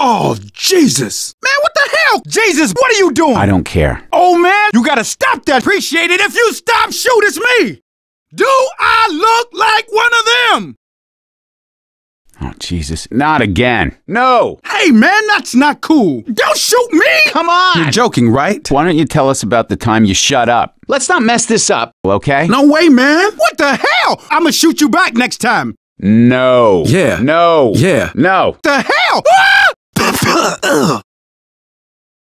Oh, Jesus. Man, what the hell? Jesus, what are you doing? I don't care. Oh, man, you gotta stop that. Appreciate it. If you stop, shoot, it's me. Do I look like one of them? Oh, Jesus. Not again. No! Hey, man, that's not cool. Don't shoot me. Come on! You're joking, right? Why don't you tell us about the time you shut up? Let's not mess this up, okay? No way, man. What the hell? I'ma shoot you back next time. No. Yeah. No. Yeah. No. The hell? Ah!